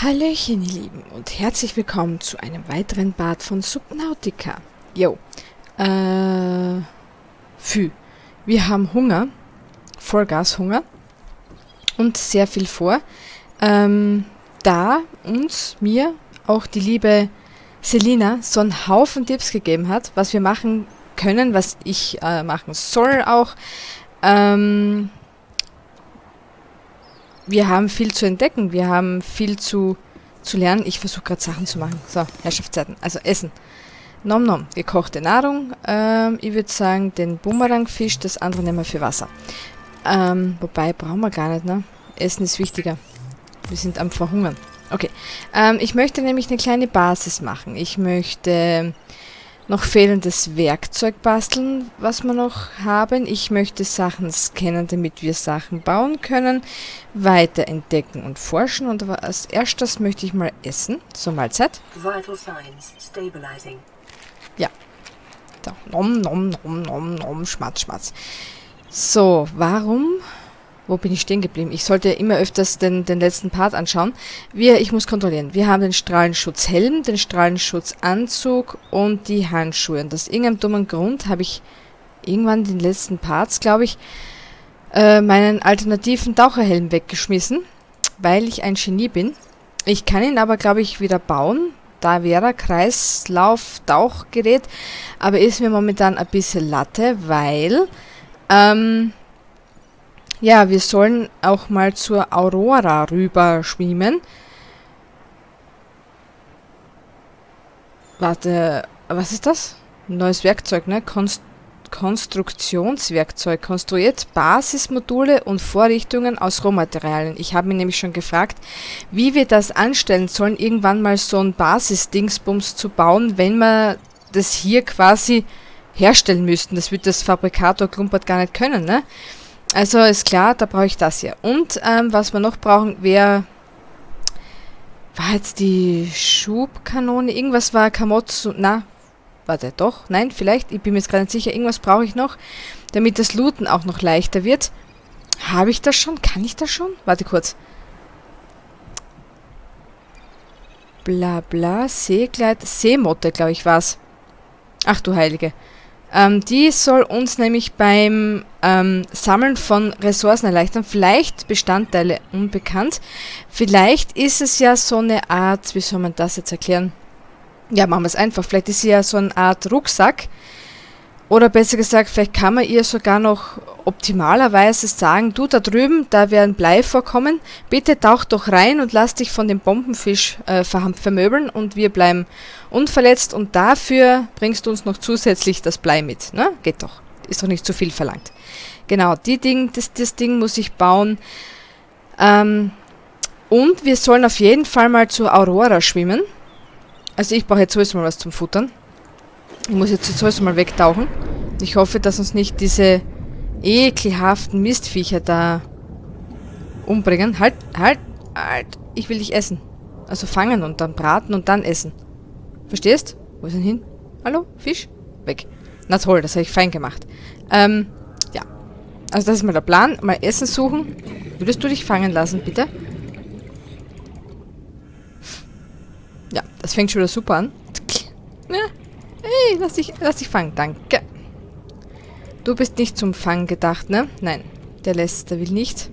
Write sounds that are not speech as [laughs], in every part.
Hallöchen, ihr Lieben, und herzlich willkommen zu einem weiteren Bad von Subnautica. Jo, äh, Fü. Wir haben Hunger, Vollgashunger und sehr viel vor. Ähm, da uns, mir, auch die liebe Selina so einen Haufen Tipps gegeben hat, was wir machen können, was ich äh, machen soll auch. Ähm, wir haben viel zu entdecken, wir haben viel zu, zu lernen. Ich versuche gerade Sachen zu machen. So, Herrschaftszeiten. Also Essen. Nom nom, gekochte Nahrung. Ähm, ich würde sagen, den Bumerangfisch, das andere nehmen wir für Wasser. Ähm, wobei, brauchen wir gar nicht, ne? Essen ist wichtiger. Wir sind am Verhungern. Okay. Ähm, ich möchte nämlich eine kleine Basis machen. Ich möchte noch fehlendes Werkzeug basteln, was wir noch haben. Ich möchte Sachen scannen, damit wir Sachen bauen können, weiter entdecken und forschen. Und als erstes möchte ich mal essen. So, Mahlzeit. Ja. So, nom, nom, nom, nom, nom, schmatz, schmatz. So, warum wo bin ich stehen geblieben? Ich sollte immer öfters den, den letzten Part anschauen. Wir, ich muss kontrollieren. Wir haben den Strahlenschutzhelm, den Strahlenschutzanzug und die Handschuhe. Und aus irgendeinem dummen Grund habe ich irgendwann den letzten Parts, glaube ich, äh, meinen alternativen Taucherhelm weggeschmissen, weil ich ein Genie bin. Ich kann ihn aber, glaube ich, wieder bauen. Da wäre Kreislauf Tauchgerät, aber ist mir momentan ein bisschen Latte, weil ähm, ja, wir sollen auch mal zur Aurora rüber schwimmen. Warte, was ist das? Neues Werkzeug, ne? Konst Konstruktionswerkzeug. Konstruiert Basismodule und Vorrichtungen aus Rohmaterialien. Ich habe mich nämlich schon gefragt, wie wir das anstellen sollen, irgendwann mal so ein Basis-Dingsbums zu bauen, wenn wir das hier quasi herstellen müssten. Das wird das Fabrikator Klumpert gar nicht können, ne? Also ist klar, da brauche ich das hier. Und ähm, was wir noch brauchen, wäre... War jetzt die Schubkanone? Irgendwas war Kamotsu... Na, warte, doch? Nein, vielleicht? Ich bin mir jetzt gerade nicht sicher. Irgendwas brauche ich noch, damit das Looten auch noch leichter wird. Habe ich das schon? Kann ich das schon? Warte kurz. Bla bla, Seegleit, Seemotte, glaube ich, war's. Ach du Heilige. Ähm, die soll uns nämlich beim ähm, Sammeln von Ressourcen erleichtern. Vielleicht Bestandteile unbekannt. Vielleicht ist es ja so eine Art, wie soll man das jetzt erklären? Ja, machen wir es einfach. Vielleicht ist sie ja so eine Art Rucksack, oder besser gesagt, vielleicht kann man ihr sogar noch optimalerweise sagen, du da drüben, da werden Blei vorkommen, bitte tauch doch rein und lass dich von dem Bombenfisch äh, vermöbeln und wir bleiben unverletzt und dafür bringst du uns noch zusätzlich das Blei mit. Ne? Geht doch. Ist doch nicht zu viel verlangt. Genau, die Ding, das, das Ding muss ich bauen. Ähm, und wir sollen auf jeden Fall mal zur Aurora schwimmen. Also ich brauche jetzt sowieso mal was zum Futtern. Ich muss jetzt zuerst mal wegtauchen. Ich hoffe, dass uns nicht diese ekelhaften Mistviecher da umbringen. Halt, halt, halt. Ich will dich essen. Also fangen und dann braten und dann essen. Verstehst? Wo ist denn hin? Hallo? Fisch? Weg. Na toll, das habe ich fein gemacht. Ähm, ja. Also das ist mal der Plan. Mal Essen suchen. Würdest du dich fangen lassen, bitte? Ja, das fängt schon wieder super an. Ja, Hey, lass dich, lass dich fangen. Danke. Du bist nicht zum Fangen gedacht, ne? Nein. Der lässt, der will nicht.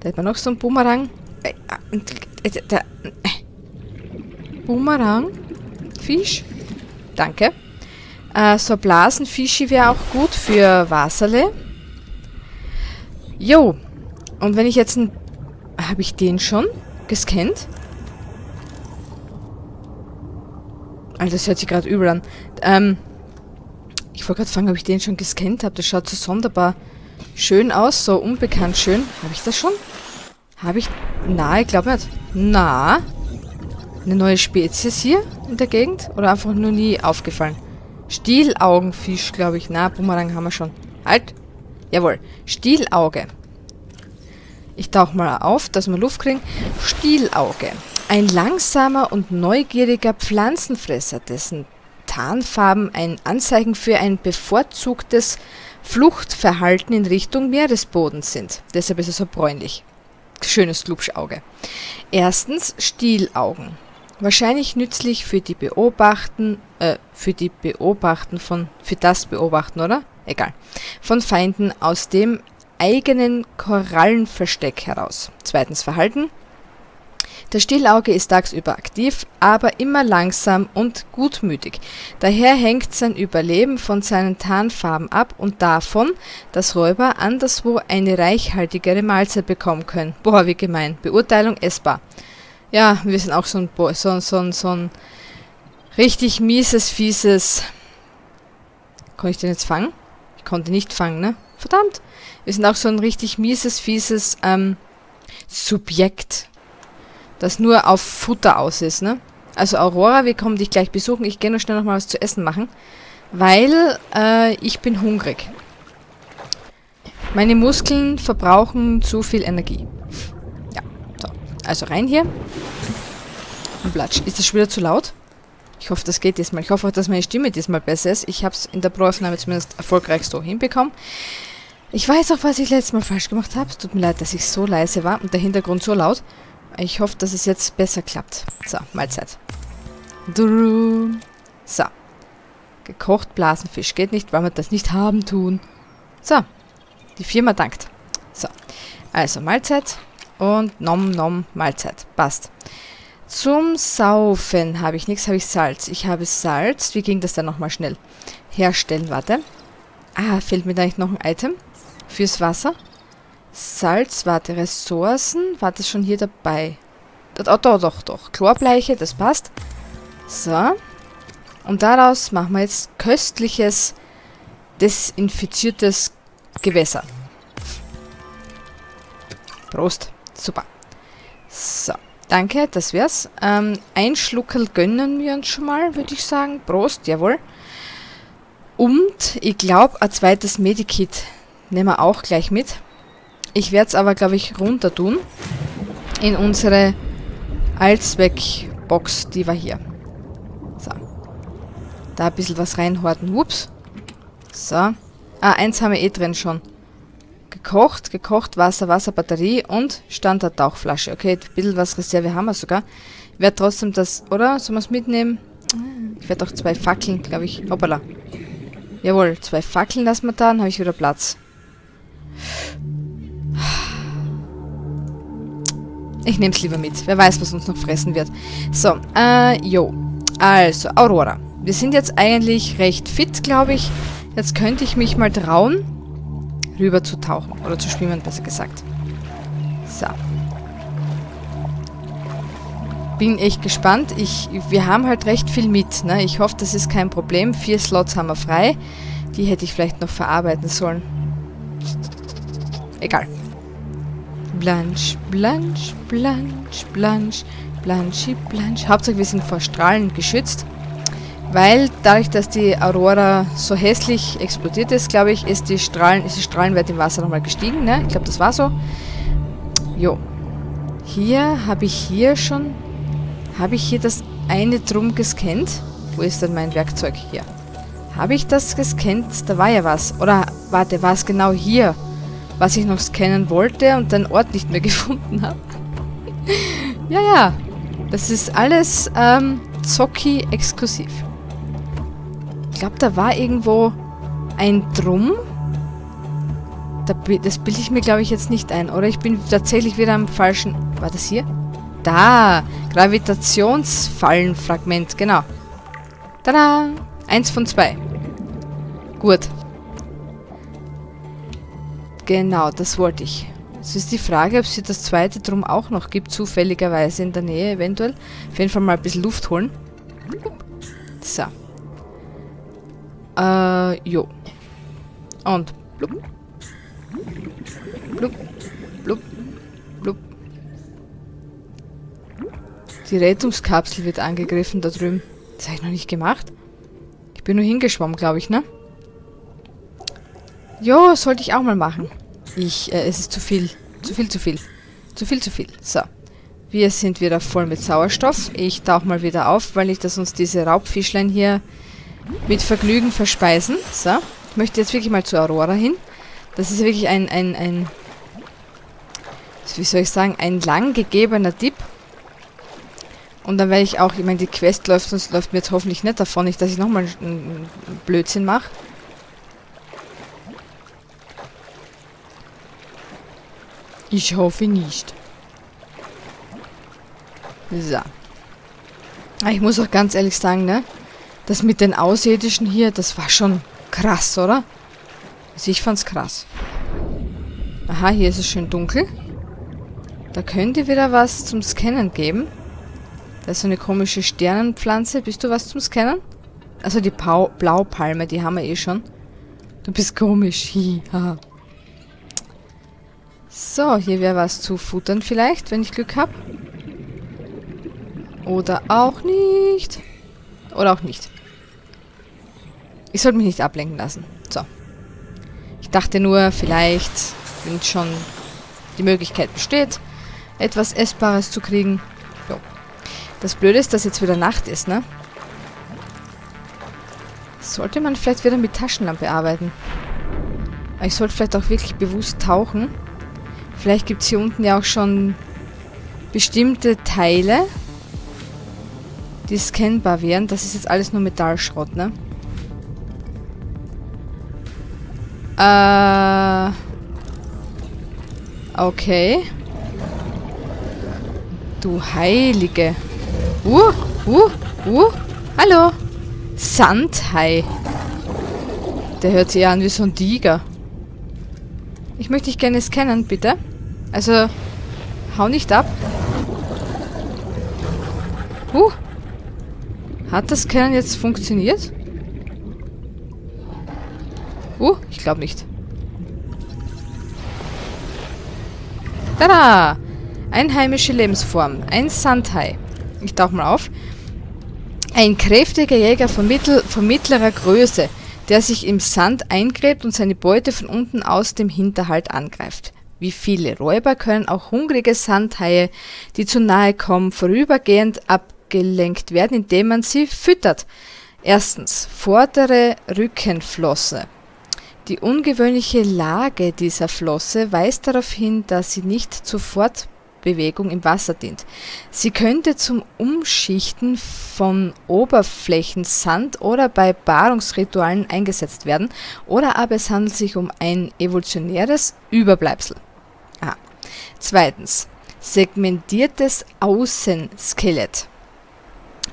Da hat man noch so einen Boomerang. Äh, äh, Boomerang. Fisch. Danke. Äh, so Blasenfischi wäre auch gut für Wasserle. Jo. Und wenn ich jetzt ein... Habe ich den schon gescannt? Alter, das hört sich gerade übel an. Ähm, ich wollte gerade fragen, ob ich den schon gescannt habe. Das schaut so sonderbar schön aus, so unbekannt schön. Habe ich das schon? Habe ich... Na, ich glaube nicht. Na? Eine neue Spezies hier in der Gegend? Oder einfach nur nie aufgefallen? Stielaugenfisch, glaube ich. Na, Bumerang haben wir schon. Halt! Jawohl. Stielauge. Ich tauche mal auf, dass wir Luft kriegen. Stielauge. Ein langsamer und neugieriger Pflanzenfresser, dessen Tarnfarben ein Anzeichen für ein bevorzugtes Fluchtverhalten in Richtung Meeresboden sind. Deshalb ist er so bräunlich. schönes Glubschauge. Erstens Stielaugen. Wahrscheinlich nützlich für die Beobachten, äh, für die Beobachten von, für das Beobachten, oder? Egal. Von Feinden aus dem eigenen Korallenversteck heraus. Zweitens Verhalten. Das Stillauge ist tagsüber aktiv, aber immer langsam und gutmütig. Daher hängt sein Überleben von seinen Tarnfarben ab und davon, dass Räuber anderswo eine reichhaltigere Mahlzeit bekommen können. Boah, wie gemein. Beurteilung essbar. Ja, wir sind auch so ein, Bo so, so, so ein richtig mieses, fieses... Kann ich den jetzt fangen? Ich konnte nicht fangen, ne? Verdammt. Wir sind auch so ein richtig mieses, fieses ähm, Subjekt das nur auf Futter aus ist, ne? Also Aurora, wir kommen dich gleich besuchen. Ich gehe nur schnell noch mal was zu essen machen, weil äh, ich bin hungrig. Meine Muskeln verbrauchen zu viel Energie. Also rein hier. Und platsch. Ist das schon wieder zu laut? Ich hoffe, das geht diesmal. Ich hoffe auch, dass meine Stimme diesmal besser ist. Ich habe es in der Proaufnahme zumindest erfolgreich so hinbekommen. Ich weiß auch, was ich letztes Mal falsch gemacht habe. Es tut mir leid, dass ich so leise war und der Hintergrund so laut. Ich hoffe, dass es jetzt besser klappt. So, Mahlzeit. So. Gekocht Blasenfisch. Geht nicht, weil wir das nicht haben tun. So. Die Firma dankt. So. Also Mahlzeit und nom nom Mahlzeit. Passt. Zum Saufen habe ich nichts, habe ich Salz. Ich habe Salz. Wie ging das dann nochmal schnell? Herstellen, warte. Ah, fehlt mir da nicht noch ein Item? Fürs Wasser? Salz, warte, Ressourcen, war das schon hier dabei? Oh, doch, doch, doch. Chlorbleiche, das passt. So. Und daraus machen wir jetzt köstliches, desinfiziertes Gewässer. Prost. Super. So. Danke, das wär's. Ähm, ein Schluckerl gönnen wir uns schon mal, würde ich sagen. Prost, jawohl. Und ich glaube, ein zweites Medikit nehmen wir auch gleich mit. Ich werde es aber, glaube ich, runter tun. In unsere Allzweck-Box, die war hier. So. Da ein bisschen was reinhorten. Ups. So. Ah, eins haben wir eh drin schon. Gekocht, gekocht, Wasser, Wasser, Batterie und Standard-Tauchflasche. Okay, ein bisschen was Reserve haben wir sogar. Ich werde trotzdem das, oder? Sollen wir es mitnehmen? Ich werde auch zwei Fackeln, glaube ich. Hoppala. Jawohl, zwei Fackeln lassen wir da, dann habe ich wieder Platz. Ich nehme es lieber mit. Wer weiß, was uns noch fressen wird. So, äh, jo. Also, Aurora. Wir sind jetzt eigentlich recht fit, glaube ich. Jetzt könnte ich mich mal trauen, rüber zu tauchen. Oder zu schwimmen, besser gesagt. So. Bin echt gespannt. Ich, wir haben halt recht viel mit. Ne? Ich hoffe, das ist kein Problem. Vier Slots haben wir frei. Die hätte ich vielleicht noch verarbeiten sollen. Egal. Blanche, Blanche, Blanche, Blanche, Blanche, Blanche. Hauptsache wir sind vor Strahlen geschützt. Weil dadurch, dass die Aurora so hässlich explodiert ist, glaube ich, ist die, Strahlen, ist die Strahlenwert im Wasser nochmal gestiegen. Ne? Ich glaube, das war so. Jo. Hier habe ich hier schon... Habe ich hier das eine drum gescannt? Wo ist denn mein Werkzeug hier? Habe ich das gescannt? Da war ja was. Oder, warte, war es genau hier? was ich noch scannen wollte und den Ort nicht mehr [laughs] gefunden habe. ja, ja. Das ist alles ähm, Zocki exklusiv. Glaube, da war irgendwo ein Drum. das bilde ich mir, glaube ich, jetzt nicht ein. Oder ich bin tatsächlich wieder am falschen... War das hier? Da! Gravitationsfallenfragment, genau. Tada! Eins von zwei. Gut. Genau, das wollte ich. Es ist die Frage, ob es hier das zweite drum auch noch gibt, zufälligerweise in der Nähe eventuell. Auf jeden Fall mal ein bisschen Luft holen. So. Äh, jo. Und blub. Blub. Blub. Blub. Die Rettungskapsel wird angegriffen da drüben. Das habe ich noch nicht gemacht. Ich bin nur hingeschwommen, glaube ich, ne? Jo, sollte ich auch mal machen. Ich, äh, es ist zu viel. Zu viel, zu viel. Zu viel, zu viel. So. Wir sind wieder voll mit Sauerstoff. Ich tauche mal wieder auf, weil ich das uns diese Raubfischlein hier mit Vergnügen verspeisen. So. Ich möchte jetzt wirklich mal zu Aurora hin. Das ist wirklich ein, ein, ein wie soll ich sagen, ein lang gegebener Tipp. Und dann werde ich auch, ich meine, die Quest läuft, sonst läuft mir jetzt hoffentlich nicht davon, nicht, dass ich nochmal einen Blödsinn mache. Ich hoffe nicht. So. Ah, ich muss auch ganz ehrlich sagen, ne? Das mit den Außerirdischen hier, das war schon krass, oder? Also ich fand's krass. Aha, hier ist es schön dunkel. Da könnte wieder was zum Scannen geben. Da ist so eine komische Sternenpflanze. Bist du was zum Scannen? Also die Pau Blaupalme, die haben wir eh schon. Du bist komisch. [laughs] Hi. So, hier wäre was zu futtern vielleicht, wenn ich Glück habe. Oder auch nicht. Oder auch nicht. Ich sollte mich nicht ablenken lassen. So. Ich dachte nur, vielleicht, wenn schon die Möglichkeit besteht, etwas Essbares zu kriegen. Jo. Das Blöde ist, dass jetzt wieder Nacht ist, ne? Sollte man vielleicht wieder mit Taschenlampe arbeiten. Ich sollte vielleicht auch wirklich bewusst tauchen. Vielleicht gibt es hier unten ja auch schon bestimmte Teile, die scannbar wären. Das ist jetzt alles nur Metallschrott, ne? Äh... Okay. Du Heilige. Uh, uh, uh. Hallo. Sandhai. Der hört sich an wie so ein Tiger. Ich möchte dich gerne scannen, bitte. Also, hau nicht ab. Huh. Hat das Scannen jetzt funktioniert? Uh, ich glaube nicht. Tada! Einheimische Lebensform. Ein Sandhai. Ich tauche mal auf. Ein kräftiger Jäger von, mittel, von mittlerer Größe, der sich im Sand eingräbt und seine Beute von unten aus dem Hinterhalt angreift. Wie viele Räuber können auch hungrige Sandhaie, die zu nahe kommen, vorübergehend abgelenkt werden, indem man sie füttert. Erstens, vordere Rückenflosse. Die ungewöhnliche Lage dieser Flosse weist darauf hin, dass sie nicht zur Fortbewegung im Wasser dient. Sie könnte zum Umschichten von Oberflächensand oder bei Paarungsritualen eingesetzt werden, oder aber es handelt sich um ein evolutionäres Überbleibsel. Zweitens. Segmentiertes Außenskelett.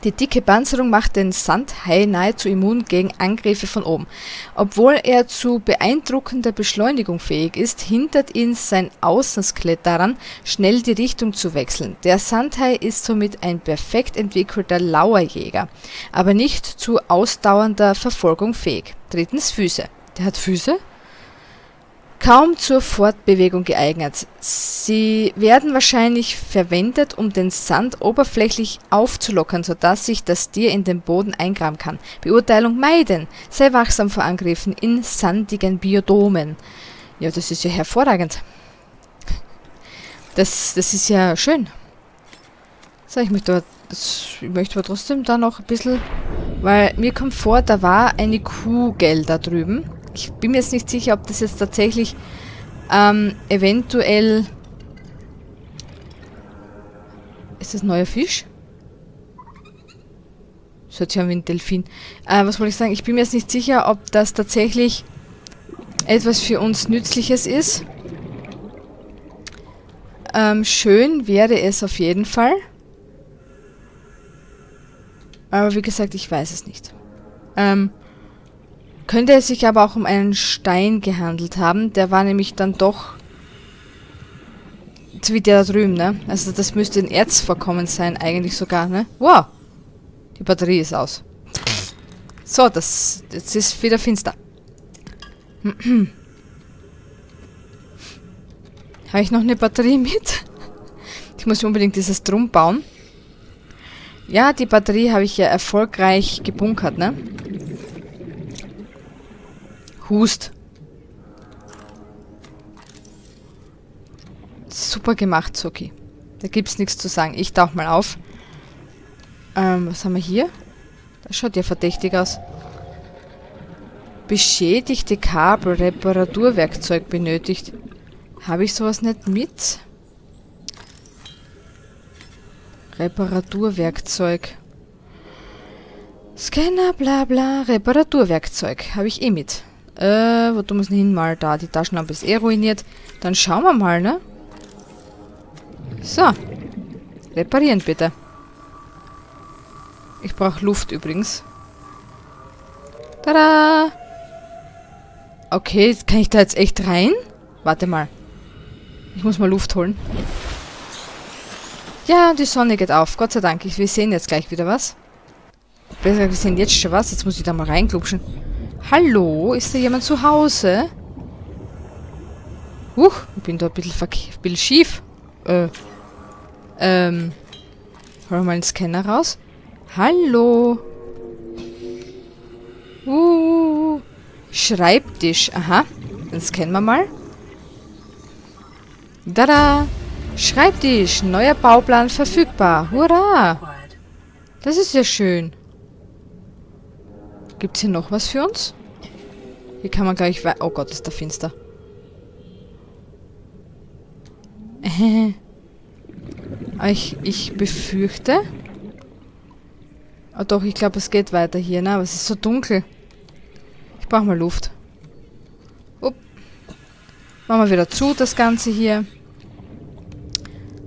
Die dicke Panzerung macht den Sandhai nahezu immun gegen Angriffe von oben. Obwohl er zu beeindruckender Beschleunigung fähig ist, hindert ihn sein Außenskelett daran, schnell die Richtung zu wechseln. Der Sandhai ist somit ein perfekt entwickelter Lauerjäger, aber nicht zu ausdauernder Verfolgung fähig. Drittens Füße. Der hat Füße? Kaum zur Fortbewegung geeignet. Sie werden wahrscheinlich verwendet, um den Sand oberflächlich aufzulockern, sodass sich das Tier in den Boden eingraben kann. Beurteilung meiden. Sei wachsam vor Angriffen in sandigen Biodomen. Ja, das ist ja hervorragend. Das, das ist ja schön. So, ich möchte, aber, ich möchte aber trotzdem da noch ein bisschen... Weil mir kommt vor, da war eine Kugel da drüben. Ich bin mir jetzt nicht sicher, ob das jetzt tatsächlich ähm, eventuell... Ist das ein neuer Fisch? Das hört sich an wie ein Delfin. Äh, was wollte ich sagen? Ich bin mir jetzt nicht sicher, ob das tatsächlich etwas für uns Nützliches ist. Ähm, schön wäre es auf jeden Fall. Aber wie gesagt, ich weiß es nicht. Ähm, könnte es sich aber auch um einen Stein gehandelt haben. Der war nämlich dann doch... Wie der da drüben, ne? Also das müsste ein Erzvorkommen sein, eigentlich sogar, ne? Wow! Die Batterie ist aus. So, das... Jetzt ist wieder finster. [clears throat] Habe ich noch eine Batterie mit? Ich muss unbedingt dieses Drum bauen. Ja, die Batterie habe ich ja erfolgreich gebunkert, ne? Hust. Super gemacht, Zuki. Da gibt's nichts zu sagen. Ich tauche mal auf. Ähm, was haben wir hier? Das schaut ja verdächtig aus. Beschädigte Kabel, Reparaturwerkzeug benötigt. Habe ich sowas nicht mit? Reparaturwerkzeug. Scanner, bla bla, Reparaturwerkzeug. Habe ich eh mit. Äh, wo tun wir denn hin? Mal da. Die Taschenlampe ist eh ruiniert. Dann schauen wir mal, ne? So. Reparieren bitte. Ich brauche Luft übrigens. Tada! Okay, kann ich da jetzt echt rein? Warte mal. Ich muss mal Luft holen. Ja, die Sonne geht auf. Gott sei Dank. wir sehen jetzt gleich wieder was. Besser, wir sehen jetzt schon was. Jetzt muss ich da mal reinklupschen. Hallo? Ist da jemand zu Hause? Huch, ich bin da ein bisschen, bisschen schief. Äh. Ähm. Wir mal den Scanner raus. Hallo? Uh. Schreibtisch. Aha. Dann scannen wir mal. Tada! Schreibtisch. Neuer Bauplan verfügbar. Hurra! Das ist ja schön. Gibt es hier noch was für uns? Hier kann man gleich wei... Oh Gott, ist da finster. [laughs] ich, ich befürchte... Oh doch, ich glaube, es geht weiter hier, ne? Aber es ist so dunkel. Ich brauche mal Luft. Upp. Machen wir wieder zu, das Ganze hier.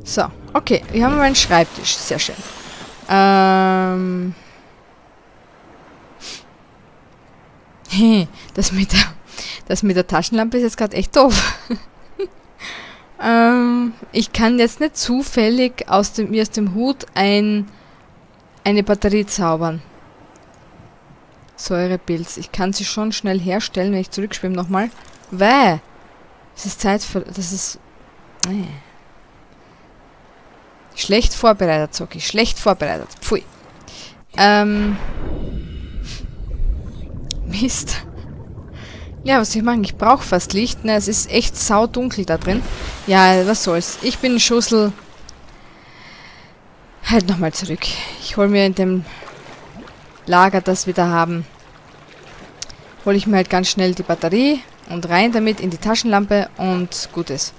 So, okay. Wir haben mal einen Schreibtisch. Sehr schön. Ähm... [laughs] das mit der, das mit der Taschenlampe ist jetzt gerade echt doof. [laughs] ähm, ich kann jetzt nicht zufällig aus dem, mir aus dem Hut ein, eine Batterie zaubern. Säurepilz. Ich kann sie schon schnell herstellen, wenn ich zurückschwimme nochmal. Weil es ist Zeit für... Das ist... Nee. Schlecht vorbereitet, Zocki. Schlecht vorbereitet. Pfui. Ähm... Mist. Ja, was ich machen? Ich brauche fast Licht. Ne, es ist echt saudunkel da drin. Ja, was soll's. Ich bin Schussel. Halt nochmal zurück. Ich hole mir in dem Lager, das wir da haben, hole ich mir halt ganz schnell die Batterie und rein damit in die Taschenlampe und gut ist.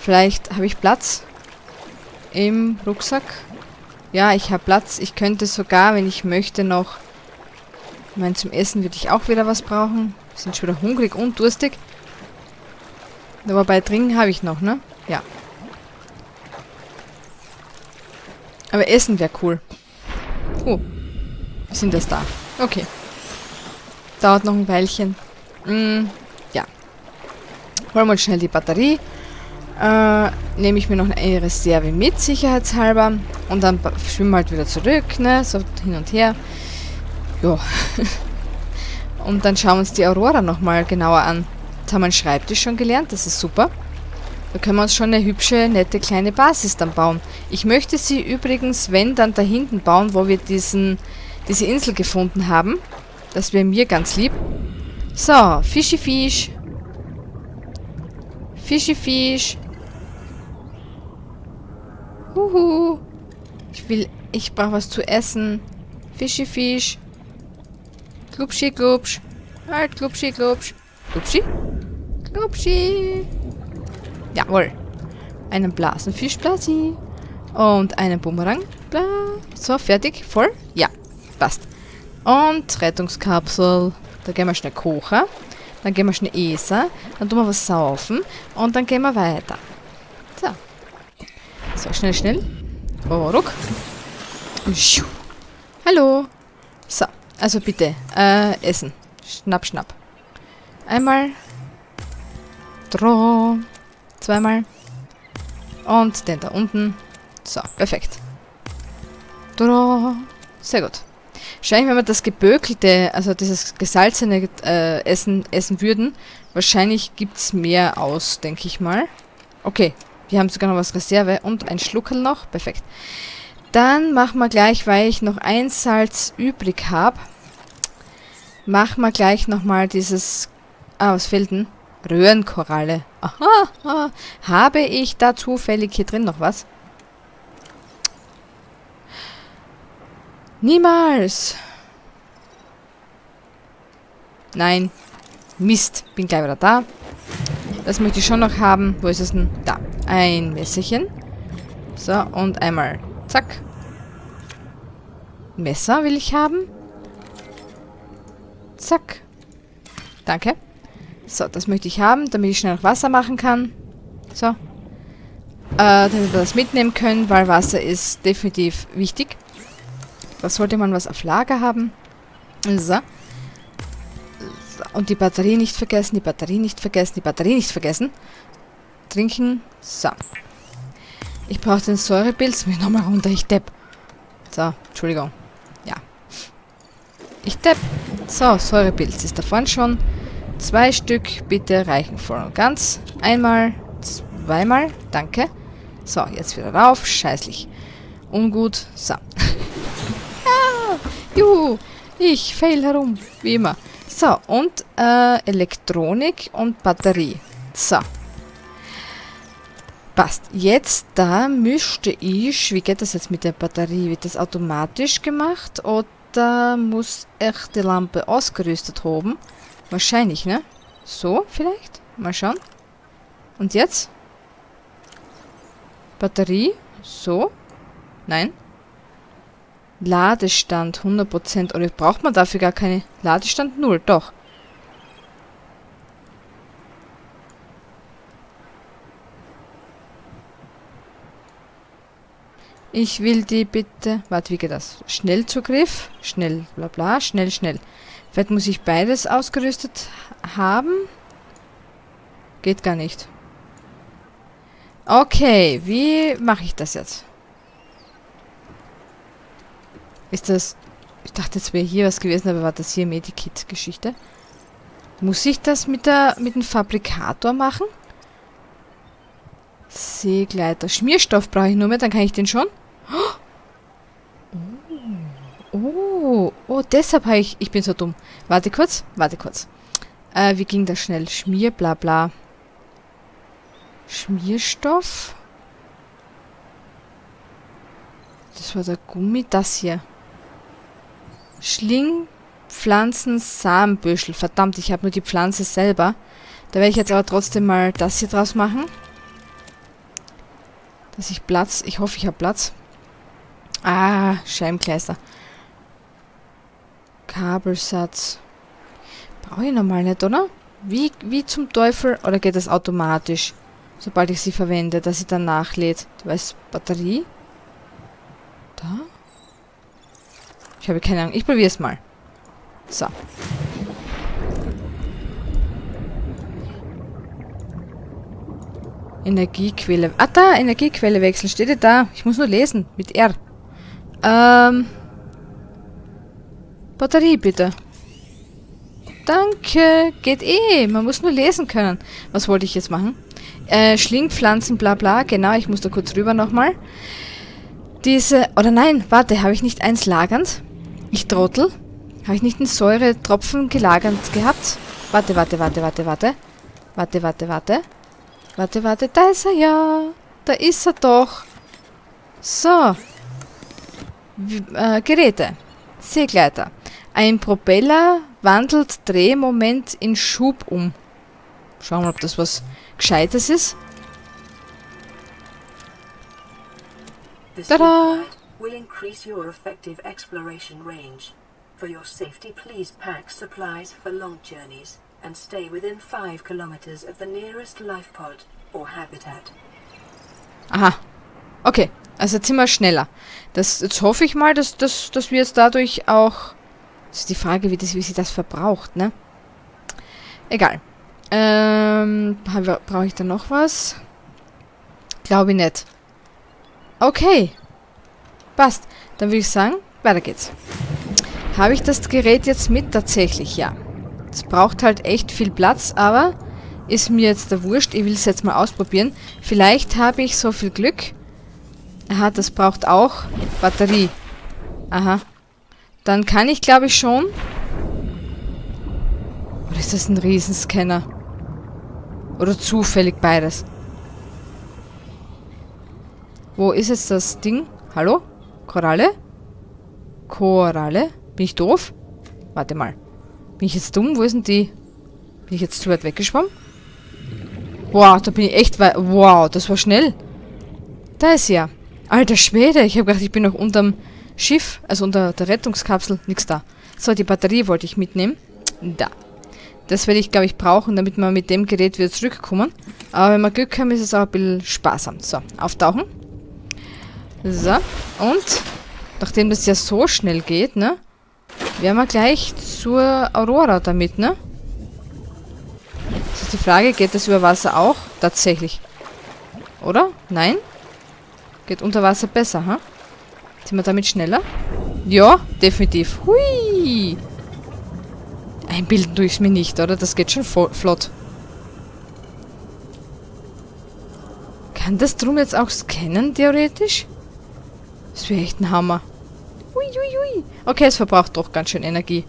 Vielleicht habe ich Platz im Rucksack. Ja, ich habe Platz. Ich könnte sogar, wenn ich möchte, noch ich meine, zum Essen würde ich auch wieder was brauchen. Wir sind schon wieder hungrig und durstig. Aber bei Trinken habe ich noch, ne? Ja. Aber Essen wäre cool. Oh. Wir sind das da. Okay. Dauert noch ein Weilchen. Mm, ja. Holen wir uns schnell die Batterie. Äh, nehme ich mir noch eine Reserve mit, sicherheitshalber. Und dann schwimmen wir halt wieder zurück, ne? So hin und her. Ja. [laughs] Und dann schauen wir uns die Aurora nochmal genauer an. Jetzt haben wir einen Schreibtisch schon gelernt, das ist super. Da können wir uns schon eine hübsche, nette kleine Basis dann bauen. Ich möchte sie übrigens, wenn, dann da hinten bauen, wo wir diesen, diese Insel gefunden haben. Das wäre mir ganz lieb. So, Fischi Fisch. Fischi Fisch. Huhu. Ich will, ich brauche was zu essen. Fischi Fisch. Klubschi, klubsch. Halt, klubschi, klubsch. Klubschi? Klubschi. Jawohl. Einen Blasenfischblasi. Und einen Bumerang. Bla. So, fertig. Voll? Ja, passt. Und Rettungskapsel. Da gehen wir schnell kochen. Dann gehen wir schnell essen. Dann tun wir was saufen. Und dann gehen wir weiter. So. So, schnell, schnell. Oh, ruck. Hallo. So. Also bitte, äh, essen. Schnapp, schnapp. Einmal. Droh. Zweimal. Und den da unten. So, perfekt. Droh. Sehr gut. Wahrscheinlich, wenn wir das gebökelte, also dieses gesalzene äh, Essen essen würden, wahrscheinlich gibt es mehr aus, denke ich mal. Okay, wir haben sogar noch was Reserve und ein Schluckerl noch. Perfekt. Dann machen wir gleich, weil ich noch ein Salz übrig habe, machen wir gleich nochmal dieses... Ah, was fehlt denn? Röhrenkoralle. Aha, aha. Habe ich da zufällig hier drin noch was? Niemals! Nein. Mist. Bin gleich wieder da. Das möchte ich schon noch haben. Wo ist es denn? Da. Ein Messerchen. So, und einmal Zack. Messer will ich haben. Zack. Danke. So, das möchte ich haben, damit ich schnell noch Wasser machen kann. So. Äh, damit wir das mitnehmen können, weil Wasser ist definitiv wichtig. Da sollte man was auf Lager haben. So. Und die Batterie nicht vergessen, die Batterie nicht vergessen, die Batterie nicht vergessen. Trinken. So. Ich brauche den Säurepilz. Mir nochmal runter, ich depp. So, Entschuldigung. Ja. Ich depp. So, Säurepilz ist da vorne schon. Zwei Stück bitte reichen voll und ganz. Einmal, zweimal, danke. So, jetzt wieder rauf. Scheißlich. Ungut. So. ja, [laughs] juhu. Ich fail herum. Wie immer. So, und äh, Elektronik und Batterie. So. Passt. Jetzt da müsste ich... Wie geht das jetzt mit der Batterie? Wird das automatisch gemacht oder muss ich die Lampe ausgerüstet haben? Wahrscheinlich, ne? So vielleicht? Mal schauen. Und jetzt? Batterie? So? Nein? Ladestand 100%. Oder braucht man dafür gar keine... Ladestand 0, doch. Ich will die bitte... Warte, wie geht das? Schnellzugriff, schnell, bla bla, schnell, schnell. Vielleicht muss ich beides ausgerüstet haben. Geht gar nicht. Okay, wie mache ich das jetzt? Ist das... Ich dachte, es wäre hier was gewesen, aber war das hier Medikit-Geschichte? Muss ich das mit, der, mit dem Fabrikator machen? Seegleiter. Schmierstoff brauche ich nur mehr, dann kann ich den schon. Oh, oh, deshalb habe ich... Ich bin so dumm. Warte kurz, warte kurz. Äh, wie ging das schnell? Schmier, bla bla. Schmierstoff? Das war der Gummi. Das hier. Schling, Pflanzen, Samenbüschel. Verdammt, ich habe nur die Pflanze selber. Da werde ich jetzt aber trotzdem mal das hier draus machen. Dass ich Platz... Ich hoffe, ich habe Platz. Ah, Scheibenkleister. Kabelsatz. Brauche ich normal nicht, oder? Wie, wie zum Teufel? Oder geht das automatisch? Sobald ich sie verwende, dass sie dann nachlädt. Du weißt, Batterie? Da? Ich habe keine Ahnung. Ich probiere es mal. So. Energiequelle. Ah, da, Energiequelle wechseln. Steht ja da. Ich muss nur lesen. Mit R. Ähm. Batterie, bitte. Danke. Geht eh. Man muss nur lesen können. Was wollte ich jetzt machen? Äh, Schlingpflanzen, bla bla. Genau, ich muss da kurz rüber nochmal. Diese... Oder nein, warte. Habe ich nicht eins lagernd? Ich trottel. Habe ich nicht einen Säuretropfen gelagert gehabt? Warte, warte, warte, warte, warte. Warte, warte, warte. Warte, warte. Da ist er ja. Da ist er doch. So. W äh, Geräte. Seegleiter. Ein Propeller wandelt Drehmoment in Schub um. Schauen wir mal, ob das was Gescheites ist. Tada! will increase your effective exploration range. For your safety, please pack supplies for long journeys and stay within 5 kilometers of the nearest life pod or habitat. Aha. Okay, also jetzt sind wir schneller. Das, jetzt hoffe ich mal, dass, dass, dass wir jetzt dadurch auch... Das ist die Frage, wie, das, wie sie das verbraucht, ne? Egal. Ähm, brauche ich da noch was? Glaube ich nicht. Okay. Passt. Dann würde ich sagen, weiter geht's. Habe ich das Gerät jetzt mit? Tatsächlich, ja. Es braucht halt echt viel Platz, aber ist mir jetzt der Wurscht. Ich will es jetzt mal ausprobieren. Vielleicht habe ich so viel Glück. Aha, das braucht auch Batterie. Aha. Dann kann ich, glaube ich, schon... Oder ist das ein Riesenscanner? Oder zufällig beides? Wo ist jetzt das Ding? Hallo? Koralle? Koralle? Bin ich doof? Warte mal. Bin ich jetzt dumm? Wo denn die? Bin ich jetzt zu weit weggeschwommen? Wow, da bin ich echt weit... Wow, das war schnell. Da ist sie ja. Alter Schwede, ich habe gedacht, ich bin noch unterm Schiff, also unter der Rettungskapsel. Nix da. So, die Batterie wollte ich mitnehmen. Da. Das werde ich, glaube ich, brauchen, damit wir mit dem Gerät wieder zurückkommen. Aber wenn wir Glück haben, ist es auch ein bisschen sparsam. So, auftauchen. So, und nachdem das ja so schnell geht, ne, werden wir gleich zur Aurora damit, ne? Das ist die Frage, geht das über Wasser auch? Tatsächlich. Oder? Nein? Geht unter Wasser besser, ha? Sind wir damit schneller? Ja, definitiv. Hui! Einbilden tue ich es mir nicht, oder? Das geht schon flott. Kann das drum jetzt auch scannen, theoretisch? Das wäre echt ein Hammer. Ui, ui, ui. Okay, es verbraucht doch ganz schön Energie.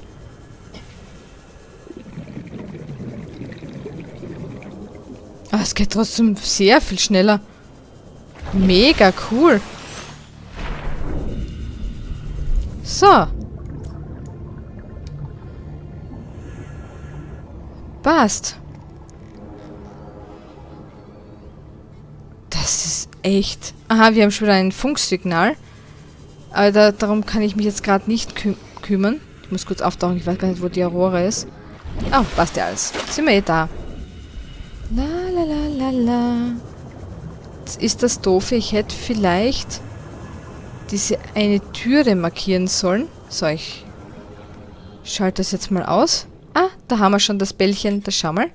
Aber es geht trotzdem sehr viel schneller. Mega cool. So. Passt. Das ist echt... Aha, wir haben schon wieder ein Funksignal. Aber da, darum kann ich mich jetzt gerade nicht kü kümmern. Ich muss kurz auftauchen. Ich weiß gar nicht, wo die Aurora ist. Oh, passt ja alles. Sind wir eh da. La la la la la. Jetzt ist das doof. Ich hätte vielleicht diese eine Türe markieren sollen. So, ich schalte das jetzt mal aus. Ah, da haben wir schon das Bällchen. Das schau mal.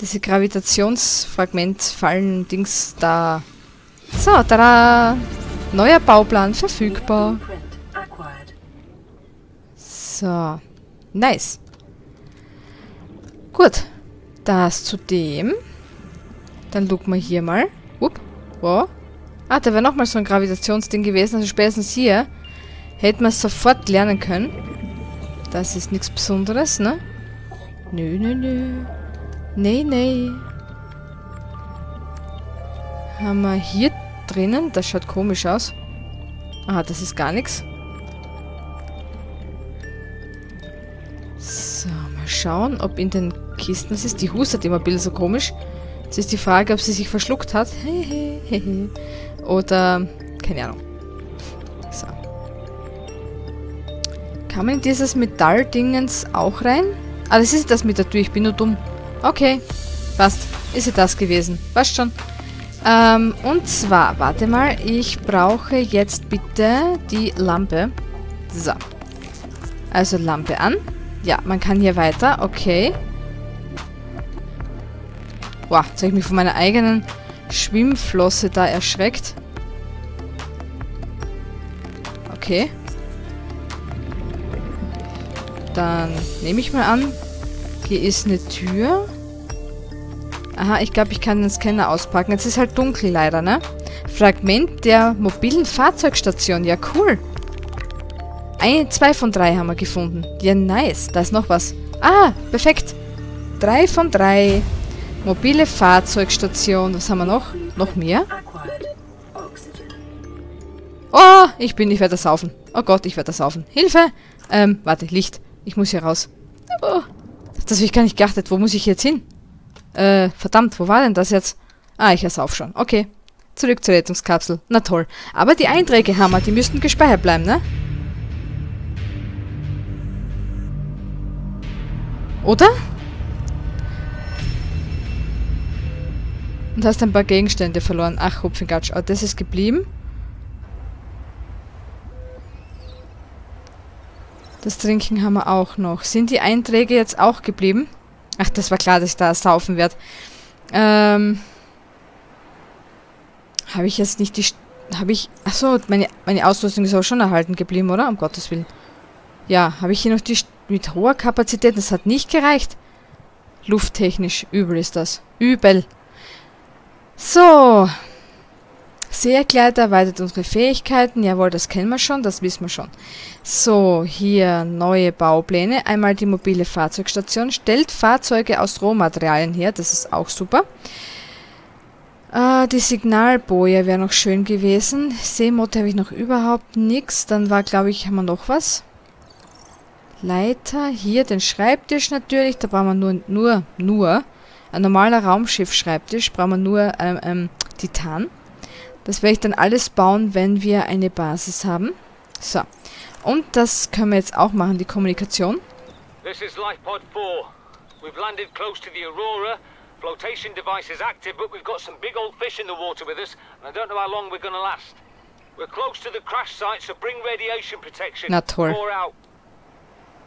Diese Gravitationsfragment-Fallen-Dings da. So, tada! Neuer Bauplan verfügbar. So. Nice. Gut. Das zu dem. Dann gucken wir hier mal. Upp. Wow. Ah, da wäre nochmal so ein Gravitationsding gewesen. Also spätestens hier hätten wir es sofort lernen können. Das ist nichts Besonderes, ne? Nö, nö, nö. Nee, nee. Haben wir hier drinnen? Das schaut komisch aus. Aha, das ist gar nichts. So, mal schauen, ob in den Kisten... Das ist die hustet immer ein bisschen so komisch. Jetzt ist die Frage, ob sie sich verschluckt hat. [laughs] Oder... Keine Ahnung. So. Kann man in dieses Metalldingens auch rein? Ah, das ist das mit der Tür. Ich bin nur dumm. Okay. Passt. Ist ja das gewesen. Passt schon. Ähm, und zwar, warte mal, ich brauche jetzt bitte die Lampe. So. Also Lampe an. Ja, man kann hier weiter. Okay. Boah, jetzt habe ich mich von meiner eigenen Schwimmflosse da erschreckt. Okay. Dann nehme ich mal an, hier ist eine Tür. Aha, ich glaube, ich kann den Scanner auspacken. Jetzt ist halt dunkel leider, ne? Fragment der mobilen Fahrzeugstation. Ja, cool. Ein, zwei von drei haben wir gefunden. Ja, nice. Da ist noch was. Ah, perfekt. Drei von drei. Mobile Fahrzeugstation. Was haben wir noch? Noch mehr? Oh, ich bin, ich werde saufen. Oh Gott, ich werde saufen. Hilfe! Ähm, warte, Licht. Ich muss hier raus. Oh, das habe ich gar nicht geachtet. Wo muss ich jetzt hin? Äh, verdammt, wo war denn das jetzt? Ah, ich ersauf schon. Okay. Zurück zur Rettungskapsel. Na toll. Aber die Einträge wir, die müssten gespeichert bleiben, ne? Oder? Und hast ein paar Gegenstände verloren. Ach, Hupfengatsch. Oh, das ist geblieben. Das Trinken haben wir auch noch. Sind die Einträge jetzt auch geblieben? Ach, das war klar, dass ich da saufen werde. Ähm. Habe ich jetzt nicht die... Habe ich... Achso, meine, meine Ausrüstung ist aber schon erhalten geblieben, oder? Um Gottes Willen. Ja, habe ich hier noch die... Mit hoher Kapazität. Das hat nicht gereicht. Lufttechnisch. Übel ist das. Übel. So. Seekleiter erweitert unsere Fähigkeiten. Jawohl, das kennen wir schon, das wissen wir schon. So, hier neue Baupläne. Einmal die mobile Fahrzeugstation. Stellt Fahrzeuge aus Rohmaterialien her. Das ist auch super. Äh, die Signalboje wäre noch schön gewesen. Seemotor habe ich noch überhaupt nichts. Dann war, glaube ich, haben wir noch was. Leiter. Hier den Schreibtisch natürlich. Da brauchen wir nur, nur, nur. Ein normaler Raumschiff-Schreibtisch. Brauchen wir nur ähm, ähm, Titan. Das werde ich dann alles bauen, wenn wir eine Basis haben. So. Und das können wir jetzt auch machen, die Kommunikation. This is Lifepod 4. We've landed close to the Aurora. Flotation device is active, but we've got some big old fish in the water with us, and I don't know how long we're gonna last. We're close to the crash site, so bring radiation protection. Na toll. Four out.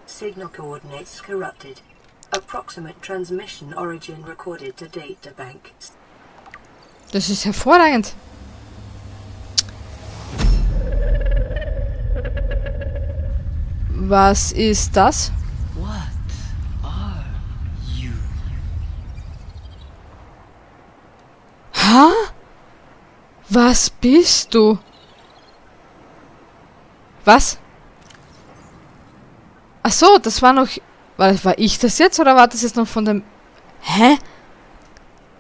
Signal coordinates corrupted. Approximate transmission origin recorded to data bank. Das ist hervorragend. Was ist das? What are you? Ha? Was bist du? Was? Ach so, das war noch... War, war ich das jetzt oder war das jetzt noch von dem... Hä?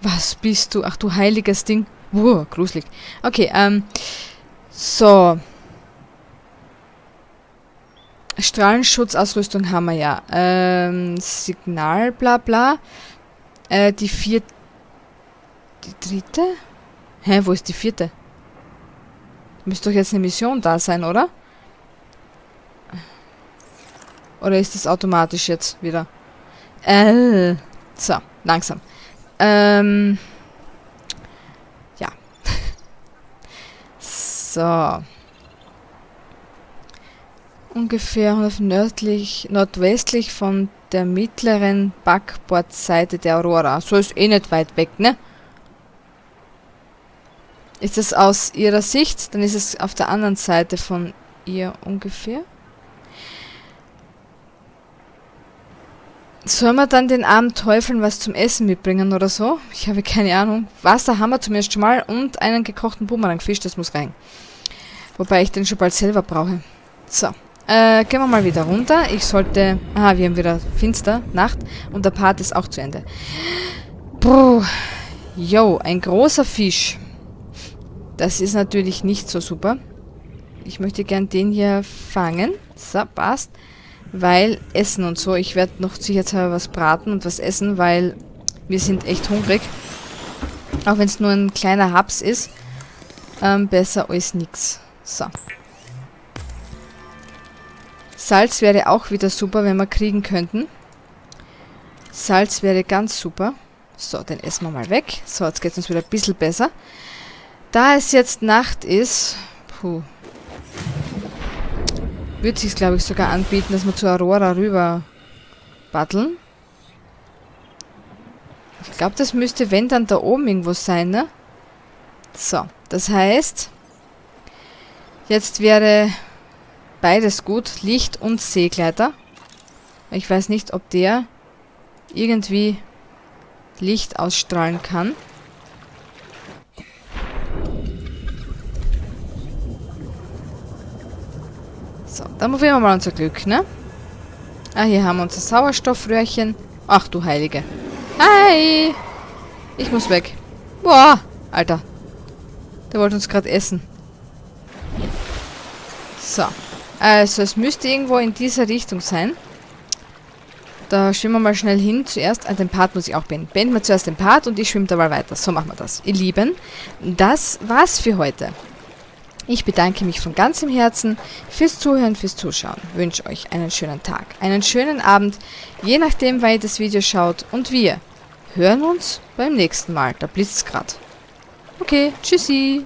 Was bist du? Ach du heiliges Ding. Wow, gruselig. Okay, ähm... So. Strahlenschutzausrüstung haben wir ja. Ähm, Signal, bla bla. Äh, die vierte... Die dritte? Hä, wo ist die vierte? Müsste doch jetzt eine Mission da sein, oder? Oder ist das automatisch jetzt wieder? Äh, so, langsam. Ähm, ja. [laughs] so. Ungefähr nördlich, nordwestlich von der mittleren Backbordseite der Aurora. So ist eh nicht weit weg, ne? Ist das aus ihrer Sicht? Dann ist es auf der anderen Seite von ihr ungefähr. Sollen wir dann den armen Teufeln was zum Essen mitbringen oder so? Ich habe keine Ahnung. Wasser haben wir zumindest schon mal und einen gekochten Bumerangfisch, das muss rein. Wobei ich den schon bald selber brauche. So, äh, gehen wir mal wieder runter. Ich sollte... Aha, wir haben wieder finster, Nacht und der Part ist auch zu Ende. Puh. Jo, ein großer Fisch. Das ist natürlich nicht so super. Ich möchte gern den hier fangen. So, passt. Weil Essen und so. Ich werde noch sicherheitshalber was braten und was essen, weil wir sind echt hungrig. Auch wenn es nur ein kleiner Haps ist. Ähm, besser als nix. So. Salz wäre auch wieder super, wenn wir kriegen könnten. Salz wäre ganz super. So, den essen wir mal weg. So, jetzt geht es uns wieder ein bisschen besser. Da es jetzt Nacht ist, puh, würde sich glaube ich, sogar anbieten, dass wir zu Aurora rüber paddeln. Ich glaube, das müsste, wenn, dann da oben irgendwo sein, ne? So, das heißt, jetzt wäre beides gut, Licht und Seegleiter. Ich weiß nicht, ob der irgendwie Licht ausstrahlen kann. So, dann probieren wir mal unser Glück, ne? Ah, hier haben wir unser Sauerstoffröhrchen. Ach du Heilige. Hi! Ich muss weg. Boah, Alter. Der wollte uns gerade essen. So. Also, es müsste irgendwo in dieser Richtung sein. Da schwimmen wir mal schnell hin. Zuerst, äh, den Part muss ich auch beenden. Beenden wir zuerst den Part und ich schwimme dabei weiter. So machen wir das. Ihr Lieben, das war's für heute. Ich bedanke mich von ganzem Herzen fürs Zuhören, fürs Zuschauen. Wünsche euch einen schönen Tag, einen schönen Abend, je nachdem, wann ihr das Video schaut. Und wir hören uns beim nächsten Mal. Da blitzt grad. Okay, tschüssi.